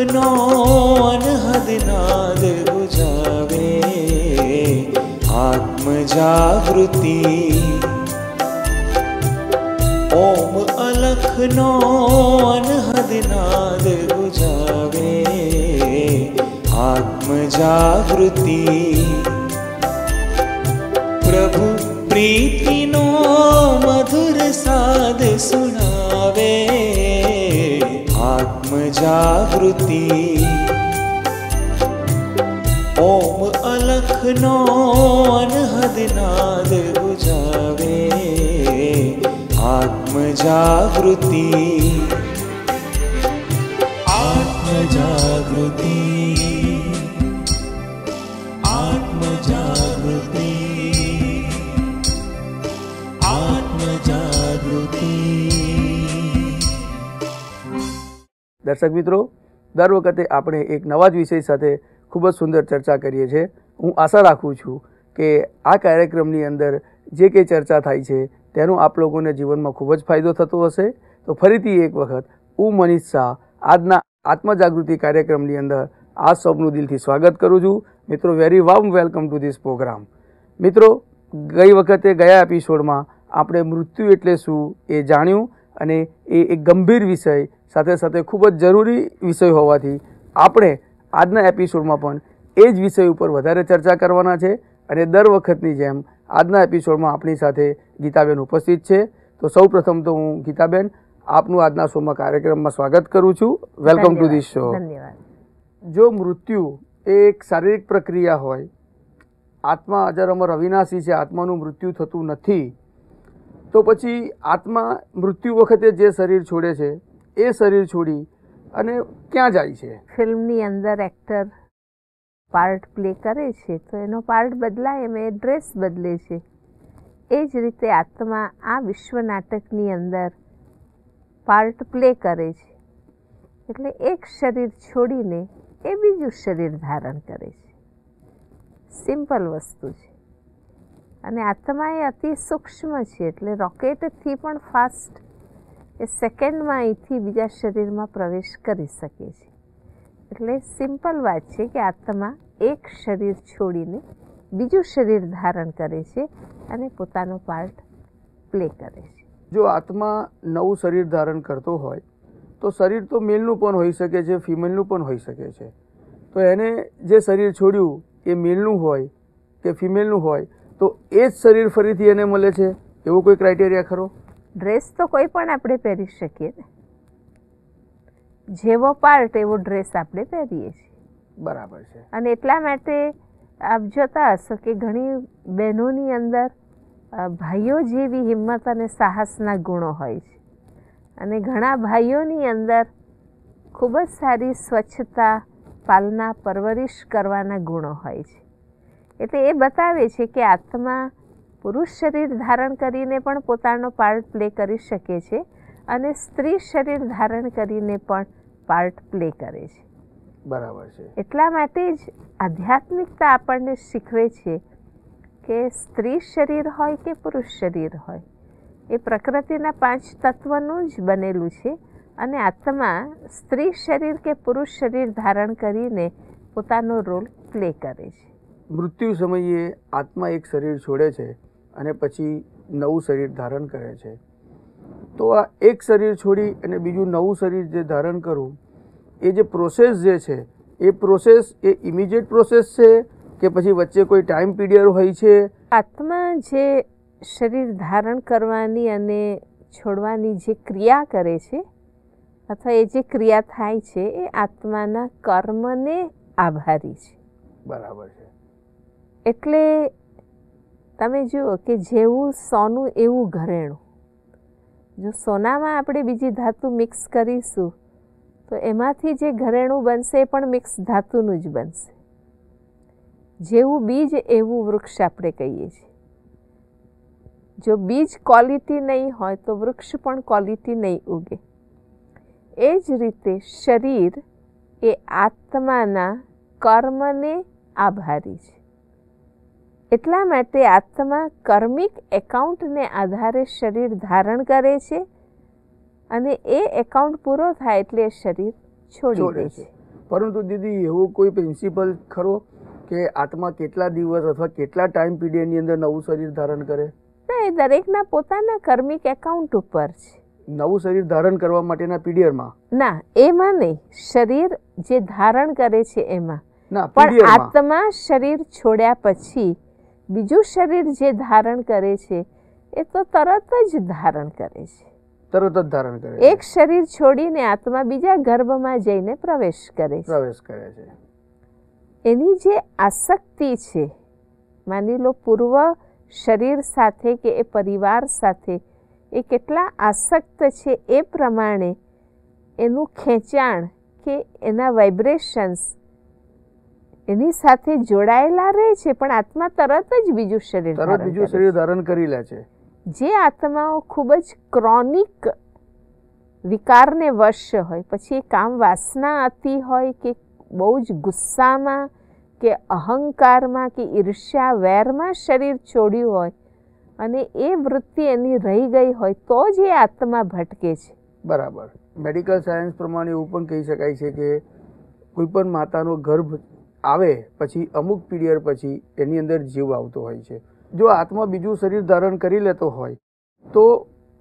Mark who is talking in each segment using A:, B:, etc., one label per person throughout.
A: અલખનો અનહદ નાદ ગુજાવે. આત્મ જાગૃતિ ઓમ અલખનો અનહદ નાદ ગુજાવે. આત્મ જાગૃતિ પ્રભુ પ્રીતિનો મધુર સાદ સુનાવે આત્મ જાગૃતિ ઓમ અલખનો અનહદ નાદ ગુજાવે આત્મ જાગૃતિ આત્મ જાગૃતિ આત્મ
B: દર્શક મિત્રો, દર વખતે આપણે એક નવા જ વિષય સાથે ખૂબ જ સુંદર ચર્ચા કરીએ છીએ. હું આશા રાખું છું કે આ કાર્યક્રમની અંદર જે કંઈ ચર્ચા થાય છે, તેનો આપ લોકોને જીવનમાં ખૂબ જ ફાયદો થતો હશે. તો ફરીથી એક વખત, હું મનીષ શાહ, આજના આત્મજાગૃતિ કાર્યક્રમની અંદર આ સૌનું દિલથી સ્વાગત કરું છું. મિત્રો very warm welcome to this programme મિત્રો, ગઈ વખતે ગયા એપિસોડમાં આપણે મૃત્યુ એટલે શું એ જાણ્યું અને એ એક ગંભીર વિષય સાથે સાથે ખૂબ જ જરૂરી વિષય હોવાથી આપણે આજના એપિસોડમાં પણ એ જ વિષય ઉપર વધારે ચર્ચા કરવાના છે અને દર વખતની જેમ આજના એપિસોડમાં આપણી સાથે ગીતાબેન ઉપસ્થિત છે. તો સૌ પ્રથમ તો હું ગીતાબેન આપનું આજના શોમાં કાર્યક્રમમાં સ્વાગત કરું છું. વેલકમ ટુ ધીસ શો જો મૃત્યુ એ એક શારીરિક પ્રક્રિયા હોય આત્મા અજર અમર અવિનાશી છે આત્માનું મૃત્યુ થતું નથી તો પછી આત્મા મૃત્યુ વખતે જે શરીર છોડે છે એ શરીર છોડી અને ક્યાં જાય છે?
C: ફિલ્મની અંદર એક્ટર પાર્ટ પ્લે કરે છે, તો એનો પાર્ટ બદલાય, એમ એ ડ્રેસ બદલે છે. એ જ રીતે આત્મા આ વિશ્વ નાટકની અંદર પાર્ટ પ્લે કરે છે. એટલે એક શરીર છોડીને એ બીજું શરીર ધારણ કરે છે. સિમ્પલ વસ્તુ છે. અને આત્મા એ અતિ સૂક્ષ્મ છે, એટલે રોકેટથી પણ ફાસ્ટ એ સેકન્ડમાં અહીંથી બીજા શરીરમાં પ્રવેશ કરી શકે છે. એટલે સિમ્પલ વાત છે કે આત્મા એક શરીર છોડીને બીજું શરીર ધારણ કરે છે અને પોતાનો પાર્ટ પ્લે કરે છે.
B: જો આત્મા નવું શરીર ધારણ કરતો હોય, તો શરીર તો મેલનું પણ હોઈ શકે છે ફિમેલનું પણ હોઈ શકે છે. તો એને જે શરીર છોડ્યું એ મેલનું હોય કે ફિમેલનું હોય, તો એ જ શરીર ફરીથી એને મળે છે? એવો કોઈ ક્રાઇટેરિયા ખરો?
C: ડ્રેસ તો કોઈ પણ આપણે પહેરી શકીએ ને. જેવો પાર્ટ એવો ડ્રેસ આપણે પહેરીએ છીએ.
B: બરાબર છે.
C: અને એટલા માટે આપ જોતા હશો કે ઘણી બહેનોની અંદર ભાઈઓ જેવી હિંમત અને સાહસના ગુણો હોય છે. અને ઘણા ભાઈઓની અંદર ખૂબ જ સારી સ્વચ્છતા પાલના પરવરિશ કરવાના ગુણો હોય છે. એટલે એ બતાવે છે કે આત્મા પુરુષ શરીર ધારણ કરીને પણ પોતાનો પાર્ટ પ્લે કરી શકે છે અને સ્ત્રી શરીર ધારણ કરીને પણ પાર્ટ પ્લે કરે છે.
B: બરાબર છે.
C: એટલા માટે જ આધ્યાત્મિકતા આપણને શીખવે છે કે સ્ત્રી શરીર હોય કે પુરુષ શરીર હોય એ પ્રકૃતિના પાંચ તત્વનું જ બનેલું છે અને આત્મા સ્ત્રી શરીર કે પુરુષ શરીર ધારણ કરીને પોતાનો રોલ પ્લે કરે છે.
B: મૃત્યુ સમયે આત્મા એક શરીર છોડે છે. અને પછી નવું શરીર ધારણ કરે છે. તો આ એક શરીર છોડી અને બીજું નવું શરીર જે ધારણ કરવું એ જે પ્રોસેસ જે છે એ પ્રોસેસ એ ઇમિડિયેટ પ્રોસેસ છે કે પછી વચ્ચે કોઈ ટાઈમ પીરિયડ હોય છે?
C: આત્મા જે શરીર ધારણ કરવાની અને છોડવાની જે ક્રિયા કરે છે અથવા એ જે ક્રિયા થાય છે એ આત્માના કર્મને આભારી છે.
B: બરાબર છે.
C: એટલે તમે જુઓ કે જેવું સોનું એવું ઘરેણું. જો સોનામાં આપણે બીજી ધાતુ મિક્સ કરીશું, તો એમાંથી જે ઘરેણું બનશે એ પણ મિક્સ ધાતુનું જ બનશે. જેવું બીજ એવું વૃક્ષ આપણે કહીએ છીએ. જો બીજ ક્વોલિટી નહીં હોય તો વૃક્ષ પણ ક્વોલિટી નહીં ઉગે. એ જ રીતે શરીર એ આત્માના કર્મને આભારી છે. એટલા માટે આત્મા કર્મિક એકાઉન્ટને આધારે શરીર ધારણ કરે છે અને એ એકાઉન્ટ પૂરો થાય એટલે શરીર છોડી દે
B: છે. પરંતુ દીદી એવો કોઈ પ્રિન્સિપલ ખરો કે આત્મા કેટલા દિવસ અથવા કેટલા ટાઈમ પીરિયડની અંદર નવું શરીર ધારણ કરે?
C: ના એ દરેકના પોતાના કર્મિક એકાઉન્ટ ઉપર છે.
B: નવું શરીર ધારણ કરવા માટેના પીરિયડમાં
C: ના એમાં નહીં. શરીર જે ધારણ કરે છે એમાં.
B: ના
C: પણ આત્મા શરીર છોડ્યા પછી બીજું શરીર જે ધારણ કરે છે એ તો તરત જ ધારણ કરે છે.
B: તરત જ ધારણ કરે છે.
C: એક શરીર છોડીને આત્મા બીજા ગર્ભમાં જઈને પ્રવેશ કરે છે.
B: પ્રવેશ કરે છે.
C: એની જે આસક્તિ છે માની લો પૂર્વ શરીર સાથે કે એ પરિવાર સાથે એ કેટલા આસક્ત છે એ પ્રમાણે એનું ખેંચાણ કે એના વાઇબ્રેશન્સ એની સાથે જોડાયેલા રહે છે પણ આત્મા તરત જ બીજું શરીર
B: તરત બીજું શરીર ધારણ કરી લે છે.
C: જે આત્માઓ ખૂબ જ ક્રોનિક વિકારને વશ હોય પછી એ કામ વાસના અતિ હોય કે બહુ જ ગુસ્સામાં કે અહંકારમાં કે ઈર્ષ્યા વેરમાં શરીર છોડ્યું હોય અને એ વૃત્તિ એની રહી ગઈ હોય તો જ એ આત્મા ભટકે છે.
B: બરાબર. મેડિકલ સાયન્સ પ્રમાણે એવું પણ કહી શકાય છે કે કોઈ પણ માતાનો ગર્ભ આવે પછી અમુક પીરિયડ પછી એની અંદર જીવ આવતો હોય છે. જો આત્મા બીજું શરીર ધારણ કરી લેતો હોય, તો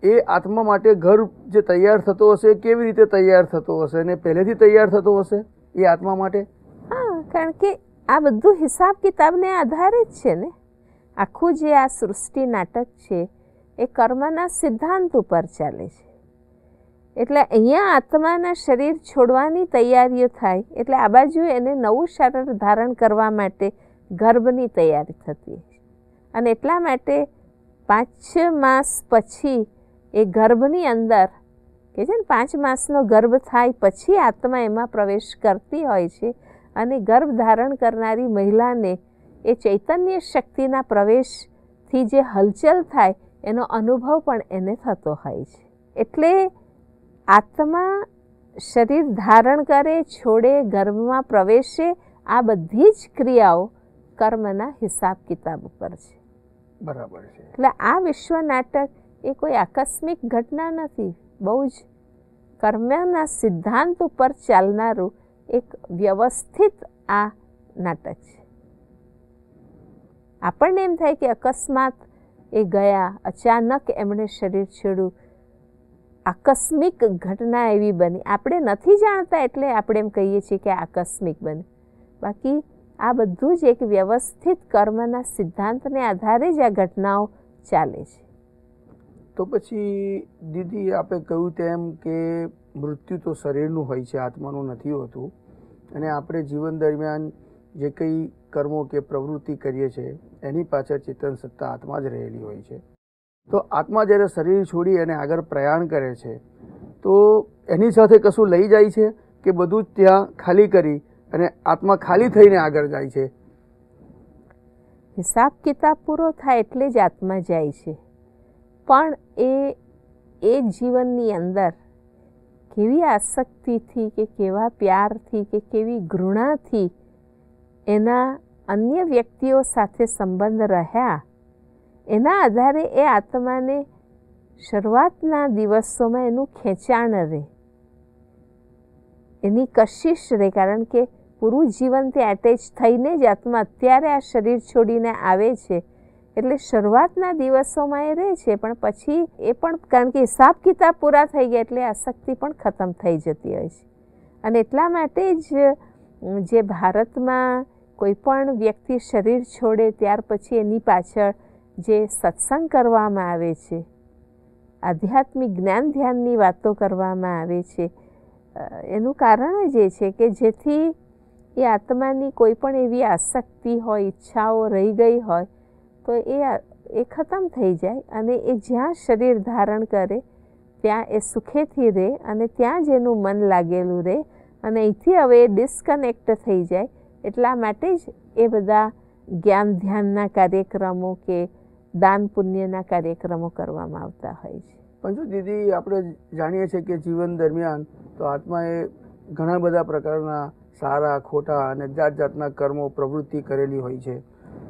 B: એ આત્મા માટે ગર્ભ જે તૈયાર થતો હશે, કેવી રીતે તૈયાર થતો હશે અને પહેલેથી તૈયાર થતો હશે એ આત્મા માટે?
C: હા, કારણ કે આ બધું હિસાબ કિતાબને આધારે જ છે ને. આખું જે આ સૃષ્ટિ નાટક છે, એ કર્મના સિદ્ધાંત ઉપર ચાલે છે. એટલે અહીંયા આત્માના શરીર છોડવાની તૈયારીઓ થાય. એટલે આ બાજુ એને નવું શરીર ધારણ કરવા માટે ગર્ભની તૈયારી થતી અને એટલા માટે પાંચ માસ પછી એ ગર્ભની અંદર, કે છે ને, પાંચ માસનો ગર્ભ થાય પછી આત્મા એમાં પ્રવેશ કરતી હોય છે અને ગર્ભ ધારણ કરનારી મહિલાને એ ચૈતન્ય શક્તિના પ્રવેશથી જે હલચલ થાય એનો અનુભવ પણ એને થતો હોય છે. એટલે આત્મા શરીર ધારણ કરે છોડે ગર્ભમાં પ્રવેશે આ બધી જ ક્રિયાઓ કર્મના હિસાબ કિતાબ ઉપર છે.
B: બરાબર છે.
C: એટલે આ વિશ્વ નાટક એ કોઈ આકસ્મિક ઘટના નથી બહુ જ કર્મના સિદ્ધાંત ઉપર ચાલનારું એક વ્યવસ્થિત આ નાટક છે. આપણને એમ થાય કે અકસ્માત એ ગયા અચાનક એમણે શરીર છોડ્યું આકસ્મિક ઘટના એવી બની. આપણે નથી જાણતા એટલે આપણે એમ કહીએ છીએ કે આકસ્મિક બને. બાકી આ બધું જ એક વ્યવસ્થિત કર્મના સિદ્ધાંતને આધારે જ આ ઘટનાઓ ચાલે છે.
B: તો પછી દીદી આપે કહ્યું તેમ કે મૃત્યુ તો શરીરનું હોય છે, આત્માનું નથી હોતું. અને આપણે જીવન દરમિયાન જે કંઈ કર્મો કે પ્રવૃત્તિ કરીએ છીએ, એની પાછળ ચેતન સત્તા આત્મા જ રહેલી હોય છે. તો આત્મા જ્યારે શરીર છોડી અને આગળ પ્રયાણ કરે છે, તો એની સાથે કશું લઈ જાય છે કે બધું જ ત્યાં ખાલી કરી અને આત્મા ખાલી થઈને આગળ જાય છે?
C: હિસાબ કિતાબ પૂરો થાય એટલે જ આત્મા જાય છે. પણ એ એ જીવનની અંદર કેવી આસક્તિથી કે કેવા પ્યારથી કે કેવી ઘૃણાથી એના અન્ય વ્યક્તિઓ સાથે સંબંધ રહ્યા એના આધારે એ આત્માને શરૂઆતના દિવસોમાં એનું ખેંચાણ રહે. એની કશિશ રહે કારણ કે પૂરું જીવન તે એટેચ થઈને જ આત્મા અત્યારે આ શરીર છોડીને આવે છે. એટલે શરૂઆતના દિવસોમાં એ રહે છે, પણ પછી એ પણ કારણ કે હિસાબ કિતાબ પૂરા થઈ ગયા એટલે આસક્તિ પણ ખતમ થઈ જતી હોય છે. અને એટલા માટે જ, જે ભારતમાં કોઈ પણ વ્યક્તિ શરીર છોડે ત્યાર પછી એની પાછળ જે સત્સંગ કરવામાં આવે છે, આધ્યાત્મિક જ્ઞાન ધ્યાનની વાતો કરવામાં આવે છે એનું કારણ જ એ છે કે જેથી એ આત્માની કોઈ પણ એવી આસક્તિ હોય, ઈચ્છાઓ રહી ગઈ હોય, તો એ એ ખતમ થઈ જાય અને એ જ્યાં શરીર ધારણ કરે, ત્યાં એ સુખેથી રહે અને ત્યાં જ એનું મન લાગેલું રહે અને અહીંથી હવે એ ડિસ્કનેક્ટ થઈ જાય. એટલા માટે જ એ બધા જ્ઞાન ધ્યાનના કાર્યક્રમો કે દાન પુણ્યના કાર્યક્રમો કરવામાં આવતા હોય છે.
B: પણ જો દીદી આપણે જાણીએ છીએ કે જીવન દરમિયાન તો આત્માએ ઘણા બધા પ્રકારના સારા ખોટા અને જાત જાતના કર્મો પ્રવૃત્તિ કરેલી હોય છે.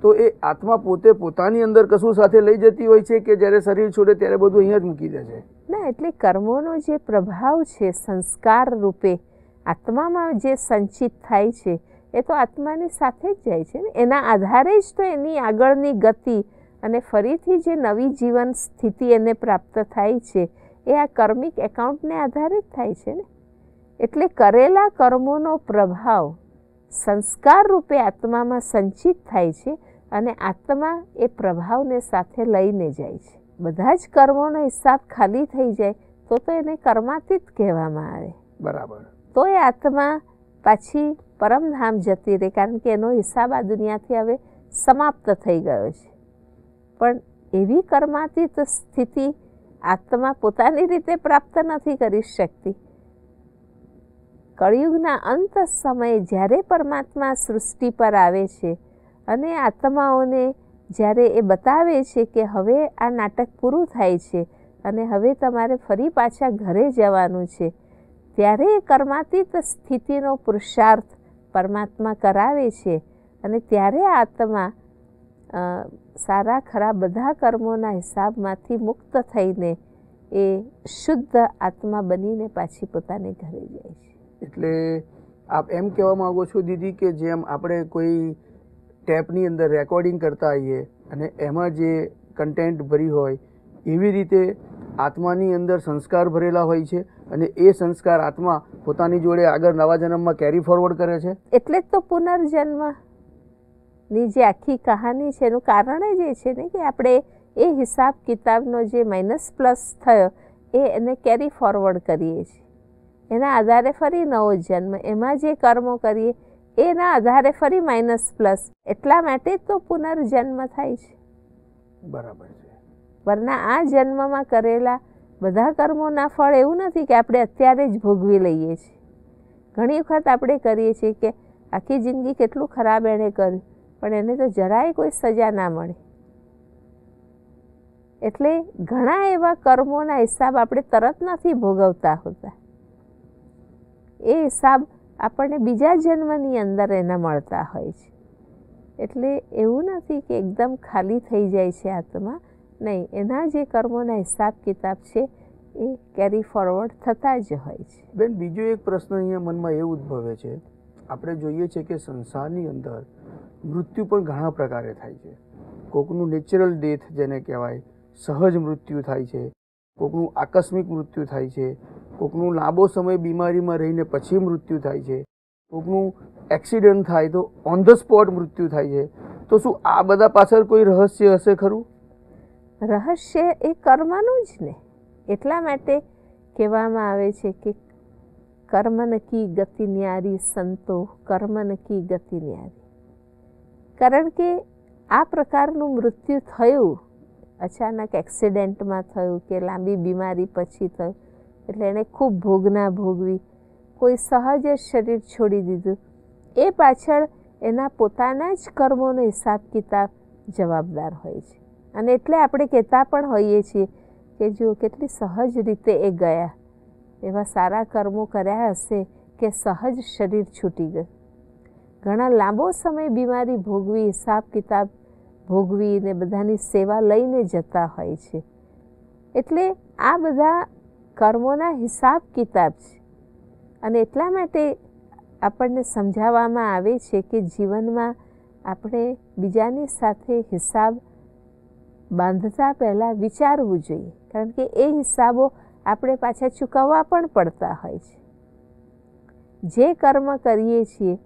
B: તો એ આત્મા પોતે પોતાની અંદર કશું સાથે લઈ જતી હોય છે કે જ્યારે શરીર છોડે ત્યારે બધું અહીંયા જ મૂકી દે છે?
C: ના એટલે કર્મોનો જે પ્રભાવ છે સંસ્કાર રૂપે આત્મામાં જે સંચિત થાય છે એ તો આત્માની સાથે જ જાય છે ને? એના આધારે જ તો એની આગળની ગતિ અને ફરીથી જે નવી જીવન સ્થિતિ એને પ્રાપ્ત થાય છે એ આ કર્મિક એકાઉન્ટને આધારે જ થાય છે ને? એટલે કરેલા કર્મોનો પ્રભાવ સંસ્કાર રૂપે આત્મામાં સંચિત થાય છે અને આત્મા એ પ્રભાવને સાથે લઈને જાય છે. બધા જ કર્મોનો હિસાબ ખાલી થઈ જાય તો તો એને કર્માતીત કહેવામાં આવે.
B: બરાબર.
C: તો એ આત્મા પાછી પરમધામ જતી રહે કારણ કે એનો હિસાબ આ દુનિયાથી હવે સમાપ્ત થઈ ગયો છે. પણ એવી કર્માતીત સ્થિતિ આત્મા પોતાની રીતે પ્રાપ્ત નથી કરી શકતી. કળિયુગના અંત સમયે જ્યારે પરમાત્મા સૃષ્ટિ પર આવે છે અને આત્માઓને જ્યારે એ બતાવે છે કે હવે આ નાટક પૂરું થાય છે અને હવે તમારે ફરી પાછા ઘરે જવાનું છે, ત્યારે એ કર્માતીત સ્થિતિનો પુરુષાર્થ પરમાત્મા કરાવે છે અને ત્યારે આત્મા સારા ખરા બધા કર્મોના હિસાબમાંથી મુક્ત થઈને એ શુદ્ધ આત્મા બનીને પાછી પોતાને ઘરે જાય છે.
B: એટલે આપ એમ કહેવા માંગો છો દીદી કે જેમ આપણે કોઈ ટેપની અંદર રેકોર્ડિંગ કરતા હોઈએ અને એમાં જે કન્ટેન્ટ ભરી હોય એવી રીતે આત્માની અંદર સંસ્કાર ભરેલા હોય છે અને એ સંસ્કાર આત્મા પોતાની જોડે આગળ નવા જન્મમાં કેરી ફોરવર્ડ કરે છે?
C: એટલે જ તો પુનર્જન્મ. ની જે આખી કહાની છે એનું કારણ જ એ છે ને કે આપણે એ હિસાબ કિતાબનો જે માઇનસ પ્લસ થયો એ એને કેરી ફોરવર્ડ કરીએ છીએ. એના આધારે ફરી નવો જન્મ એમાં જે કર્મો કરીએ એના આધારે ફરી માઇનસ પ્લસ એટલા માટે તો પુનર્જન્મ થાય છે.
B: બરાબર છે.
C: વરના આ જન્મમાં કરેલા બધા કર્મોના ફળ એવું નથી કે આપણે અત્યારે જ ભોગવી લઈએ છીએ. ઘણી વખત આપણે કરીએ છીએ કે આખી જિંદગી કેટલું ખરાબ એણે કર્યું. પણ એને તો જરાય કોઈ સજા ના મળે. એટલે ઘણા એવા કર્મોના હિસાબ આપણે તરત નથી ભોગવતા હોતા. એ હિસાબ આપણને બીજા જન્મની અંદર એના મળતા હોય છે. એટલે એવું નથી કે એકદમ ખાલી થઈ જાય છે આત્મા. નહીં, એના જે કર્મોના હિસાબ કિતાબ છે એ કેરી ફોરવર્ડ થતા જ હોય છે.
B: બેન, બીજો એક પ્રશ્ન અહીંયા મનમાં એ ઉદ્ભવે છે. આપણે જોઈએ છે કે સંસારની અંદર મૃત્યુ પણ ઘણા પ્રકારે થાય છે. કોકનું નેચરલ ડેથ જેને કહેવાય, સહજ મૃત્યુ થાય છે. કોકનું આકસ્મિક મૃત્યુ થાય છે. કોકનું લાંબો સમય બીમારીમાં રહીને પછી મૃત્યુ થાય છે. કોકનું એક્સિડન્ટ થાય તો ઓન ધ સ્પોટ મૃત્યુ થાય છે. તો શું આ બધા પાછળ કોઈ રહસ્ય હશે ખરું?
C: રહસ્ય એ કર્મનું જ ને. એટલા માટે કહેવામાં આવે છે કે કર્મ નકી ગતિ ન્યારી સંતો, કર્મ નકી ગતિ ન્યારી. કારણ કે આ પ્રકારનું મૃત્યુ થયું, અચાનક એક્સિડન્ટમાં થયું કે લાંબી બીમારી પછી થયું, એટલે એણે ખૂબ ભોગના ભોગવી, કોઈ સહજ જ શરીર છોડી દીધું. એ પાછળ એના પોતાના જ કર્મોનો હિસાબ કિતાબ જવાબદાર હોય છે. અને એટલે આપણે કહેતા પણ હોઈએ છીએ કે જુઓ કેટલી સહજ રીતે એ ગયા, એવા સારા કર્મો કર્યા હશે કે સહજ શરીર છૂટી ગયું. ઘણા લાંબો સમય બીમારી ભોગવી, હિસાબ કિતાબ ભોગવી ને બધાની સેવા લઈને જતા હોય છે. એટલે આ બધા કર્મોના હિસાબ કિતાબ છે. અને એટલા માટે આપણને સમજાવવામાં આવે છે કે જીવનમાં આપણે બીજાની સાથે હિસાબ બાંધતા પહેલાં વિચારવું જોઈએ. કારણ કે એ હિસાબો આપણે પાછા ચૂકવવા પણ પડતા હોય છે. જે કર્મ કરીએ છીએ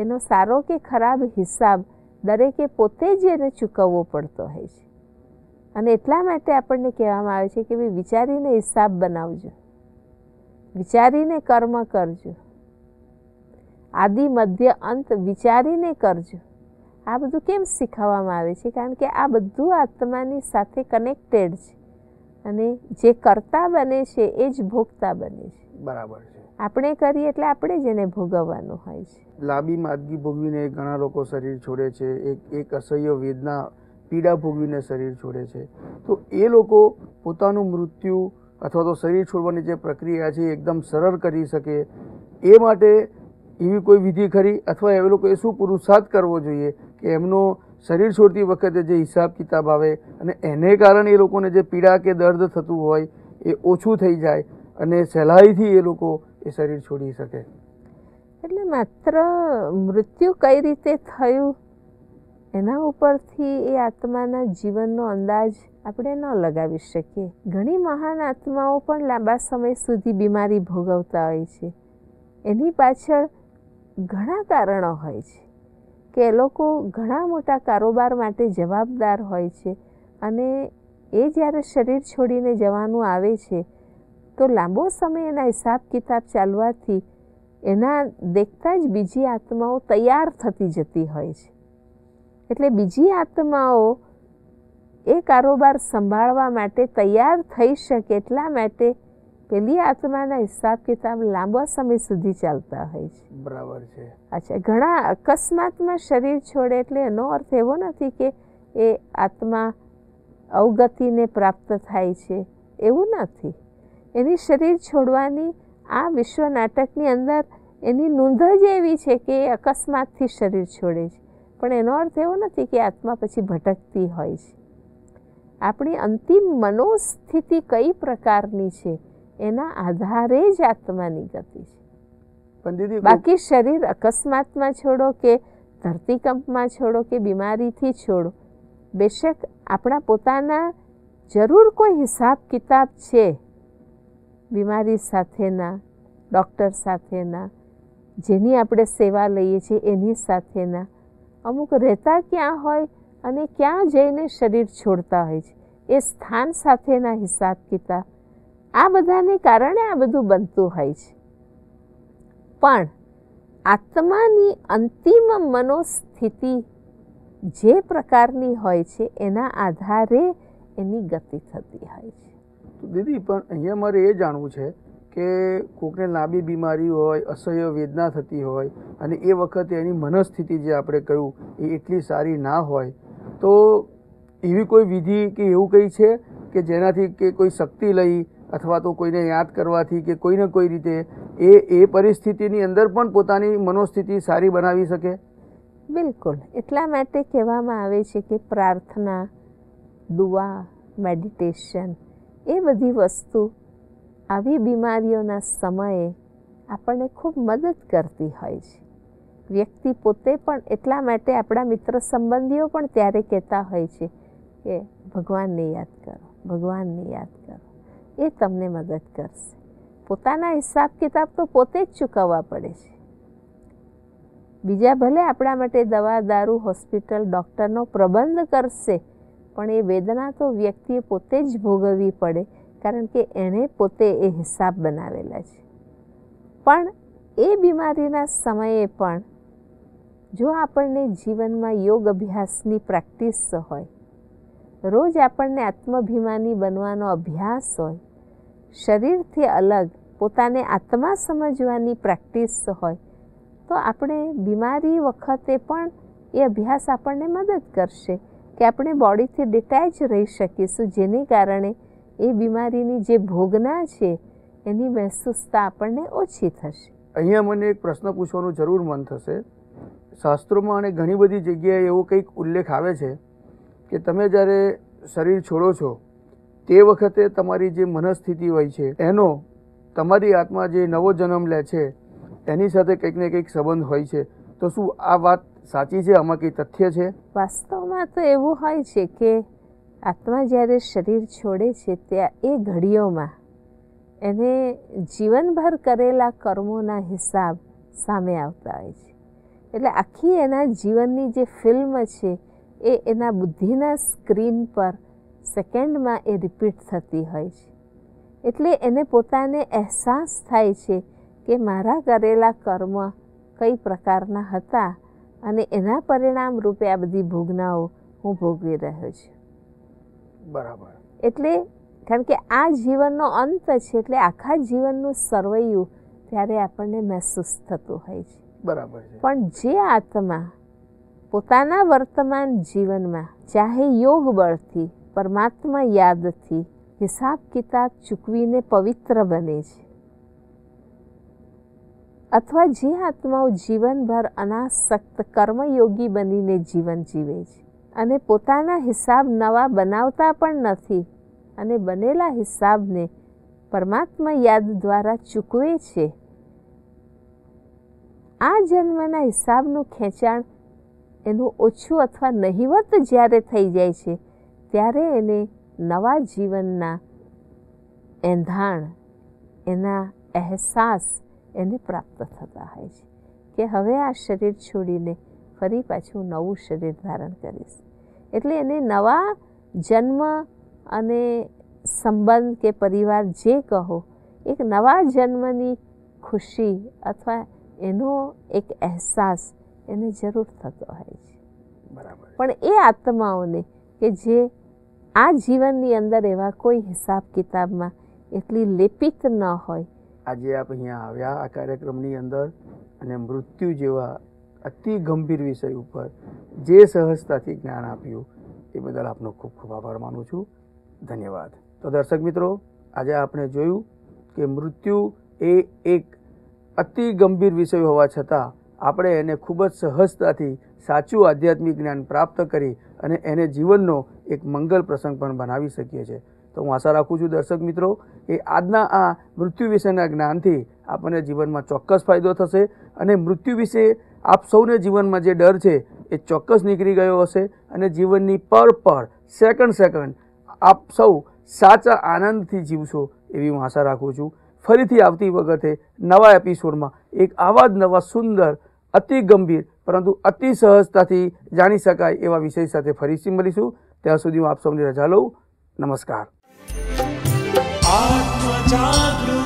C: એનો સારો કે ખરાબ હિસાબ દરેકે પોતે જ એને ચૂકવવો પડતો હોય છે. અને એટલા માટે આપણને કહેવામાં આવે છે કે ભાઈ વિચારીને હિસાબ બનાવજો. વિચારીને કર્મ કરજો. આદિ, મધ્ય, અંત વિચારીને કરજો. આ બધું કેમ શીખવવામાં આવે છે? કારણ કે આ બધું આત્માની સાથે કનેક્ટેડ છે. અને જે કરતા બને છે, એ જ ભોગતા બને છે.
B: બરાબર છે.
C: આપણે કરીએ એટલે આપણે જ એને ભોગવવાનું હોય છે.
B: લાંબી માદગી ભોગવીને ઘણા લોકો શરીર છોડે છે, એક એક અસહ્ય વેદના પીડા ભોગવીને શરીર છોડે છે. તો એ લોકો પોતાનું મૃત્યુ અથવા તો શરીર છોડવાની જે પ્રક્રિયા છે એકદમ સરળ કરી શકે. એ માટે એવી કોઈ વિધિ ખરી અથવા એ લોકોએ શું પુરુષાર્થ કરવો જોઈએ કે એમનો શરીર છોડતી વખતે જે હિસાબ કિતાબ આવે અને એને કારણે એ લોકોને જે પીડા કે દર્દ થતું હોય એ ઓછું થઈ જાય અને સહેલાઈથી એ લોકો એ શરીર છોડી શકે.
C: એટલે માત્ર મૃત્યુ કઈ રીતે થયું, એના ઉપરથી એ આત્માના જીવનનો અંદાજ આપણે ન લગાવી શકીએ. ઘણી મહાન આત્માઓ પણ લાંબા સમય સુધી બીમારી ભોગવતા હોય છે. એની પાછળ ઘણા કારણો હોય છે કે એ લોકો ઘણા મોટા કારોબાર માટે જવાબદાર હોય છે અને એ જ્યારે શરીર છોડીને જવાનું આવે છે તો લાંબો સમય એના હિસાબ કિતાબ ચાલવાથી એના દેખતા જ બીજી આત્માઓ તૈયાર થતી જતી હોય છે. એટલે બીજી આત્માઓ એ કારોબાર સંભાળવા માટે તૈયાર થઈ શકે એટલા માટે પેલી આત્માના હિસાબ કિતાબ લાંબા સમય સુધી ચાલતા હોય છે.
B: બરાબર છે.
C: અચ્છા ઘણા અકસ્માતમાં શરીર છોડે એટલે એનો અર્થ એવો નથી કે એ આત્મા અવગતિને પ્રાપ્ત થાય છે. એવું નથી. એની શરીર છોડવાની આ વિશ્વ નાટકની અંદર એની નોંધ જ એવી છે કે એ અકસ્માતથી શરીર છોડે છે. પણ એનો અર્થ એવો નથી કે આત્મા પછી ભટકતી હોય છે. આપણી અંતિમ મનોસ્થિતિ કઈ પ્રકારની છે એના આધારે જ આત્માની ગતિ છે. બાકી શરીર અકસ્માતમાં છોડો કે ધરતીકંપમાં છોડો કે બીમારીથી છોડો બેશક આપણા પોતાના જરૂર કોઈ હિસાબ કિતાબ છે બીમારી સાથેના, ડૉક્ટર સાથેના, જેની આપણે સેવા લઈએ છીએ એની સાથેના. અમુક રહેતા ક્યાં હોય અને ક્યાં જઈને શરીર છોડતા હોય છે. એ સ્થાન સાથેના હિસાબ કિતાબ. આ બધાને કારણે આ બધું બનતું હોય છે. પણ આત્માની અંતિમ મનોસ્થિતિ જે પ્રકારની હોય છે એના આધારે એની ગતિ થતી હોય છે.
B: તો દીદી, પણ અહીંયા મારે એ જાણવું છે કે કોકને લાંબી બીમારી હોય, અસહ્ય વેદના થતી હોય, અને એ વખતે એની મનસ્થિતિ જે આપણે કહ્યું, એ એટલી સારી ના હોય, તો એવી કોઈ વિધિ કે એવું કંઈ છે કે જેનાથી કે કોઈ શક્તિ લઈ અથવા તો કોઈને યાદ કરવાથી કે કોઈને કોઈ રીતે એ એ પરિસ્થિતિની અંદર પણ પોતાની મનોસ્થિતિ સારી બનાવી શકે?
C: બિલકુલ. એટલા માટે કહેવામાં આવે છે કે પ્રાર્થના, દુઆ, મેડિટેશન એ બધી વસ્તુ આવી બીમારીઓના સમયે આપણને ખૂબ મદદ કરતી હોય છે. વ્યક્તિ પોતે પણ એટલા માટે આપણા મિત્ર સંબંધીઓ પણ ત્યારે કહેતા હોય છે કે, ભગવાનને યાદ કરો, ભગવાનને યાદ કરો, એ તમને મદદ કરશે. પોતાના હિસાબ કિતાબ તો પોતે જ ચૂકવવા પડે છે. બીજા ભલે આપણા માટે દવા, દારૂ, હોસ્પિટલ, ડૉક્ટરનો પ્રબંધ કરશે પણ એ વેદના તો વ્યક્તિએ પોતે જ ભોગવવી પડે, કારણ કે એણે પોતે એ હિસાબ બનાવેલા છે. પણ એ બીમારીના સમયે પણ જો આપણને જીવનમાં યોગ અભ્યાસની પ્રેક્ટિસ હોય, રોજ આપણને આત્માભિમાની બનવાનો અભ્યાસ હોય, શરીરથી અલગ પોતાને આત્મા સમજવાની પ્રેક્ટિસ હોય, તો આપણે બીમારી વખતે પણ એ અભ્યાસ આપણને મદદ કરશે. કે આપણે બોડીથી ડિટેચ રહી શકીશું, જેને કારણે એ બીમારીની જે ભોગના છે, એની મહેસૂસતા આપણને ઓછી થશે.
B: અહીંયા મને એક પ્રશ્ન પૂછવાનું જરૂર મન થશે. શાસ્ત્રોમાં અને ઘણી બધી જગ્યાએ એવો કંઈક ઉલ્લેખ આવે છે કે તમે જ્યારે શરીર છોડો છો, તે વખતે તમારી જે મનસ્થિતિ હોય છે, એનો તમારી આત્મા જે નવો જન્મ લે છે, એની સાથે કંઈક ને કંઈક સંબંધ હોય છે. તો શું આ વાત સાચી છે, આમાં કઈ તથ્ય છે?
C: વાસ્તવમાં તો એવું હોય છે કે આત્મા જ્યારે શરીર છોડે છે ત્યાં એ ઘડીઓમાં એને જીવનભર કરેલા કર્મોના હિસાબ સામે આવતા હોય છે. એટલે આખી એના જીવનની જે ફિલ્મ છે એ એના બુદ્ધિના સ્ક્રીન પર સેકન્ડમાં એ રિપીટ થતી હોય છે. એટલે એને પોતાને અહેસાસ થાય છે કે મારા કરેલા કર્મ કઈ પ્રકારના હતા અને એના પરિણામ રૂપે આ બધી ભોગનાઓ હું ભોગવી રહ્યો છું.
B: બરાબર.
C: એટલે કારણ કે આ જીવનનો અંત છે એટલે આખા જીવનનું સરવૈયું ત્યારે આપણને મહેસૂસ થતું હોય છે.
B: બરાબર છે.
C: પણ જે આત્મા પોતાના વર્તમાન જીવનમાં ચાહે યોગ બળથી પરમાત્મા યાદથી હિસાબ કિતાબ ચૂકવીને પવિત્ર બને છે અથવા જે આત્માઓ જીવનભર અનાસક્ત કર્મયોગી બનીને જીવન જીવે છે અને પોતાના હિસાબ નવા બનાવતા પણ નથી અને બનેલા હિસાબને પરમાત્મા યાદ દ્વારા ચૂકવે છે. આ જન્મના હિસાબનું ખેંચાણ એનું ઓછું અથવા નહિવત જ્યારે થઈ જાય છે, ત્યારે એને નવા જીવનના એંધાણ, એના અહેસાસ એને પ્રાપ્ત થતા હોય છે. કે હવે આ શરીર છોડીને ફરી પાછું નવું શરીર ધારણ કરીશ. એટલે એને નવા જન્મ અને સંબંધ કે પરિવાર જે કહો એક નવા જન્મની ખુશી અથવા એનો એક અહેસાસ એને જરૂર થતો હોય છે.
B: બરાબર.
C: પણ એ આત્માઓને કે જે આ જીવનની અંદર એવા કોઈ હિસાબ કિતાબમાં એટલી લેપિત ન હોય
B: આજે આપ અહીંયા આવ્યા આ કાર્યક્રમની અંદર અને મૃત્યુ જેવા અતિ ગંભીર વિષય ઉપર જે સહજતાથી જ્ઞાન આપ્યું એ બદલ આપનો ખૂબ ખૂબ આભાર માનું છું. ધન્યવાદ. તો દર્શક મિત્રો, આજે આપણે જોયું કે મૃત્યુ એ એક અતિ ગંભીર વિષય હોવા છતાં આપણે એને ખૂબ જ સહજતાથી સાચું આધ્યાત્મિક જ્ઞાન પ્રાપ્ત કરી અને એને જીવનનો એક મંગલ પ્રસંગ પણ બનાવી શકીએ છીએ. તો હું આશા રાખું છું દર્શક મિત્રો કે આજના આ મૃત્યુ વિશેના જ્ઞાનથી આપણને જીવનમાં ચોક્કસ ફાયદો થશે અને મૃત્યુ વિશે આપ સૌને જીવનમાં જે ડર છે એ ચોક્કસ નીકળી ગયો હશે અને જીવનની પર પર સેકન્ડ સેકન્ડ આપ સૌ સાચા આનંદથી જીવશો એવી હું આશા રાખું છું. ફરીથી આવતી વખતે નવા એપિસોડમાં એક આવા જ નવા સુંદર, અતિ ગંભીર, પરંતુ અતિ સહજતાથી જાણી શકાય એવા વિષય સાથે ફરીથી મળીશું. ત્યાં સુધી હું આપ સૌની રજા લઉં. નમસ્કાર.
A: आत्मजागृति आत्मजागृति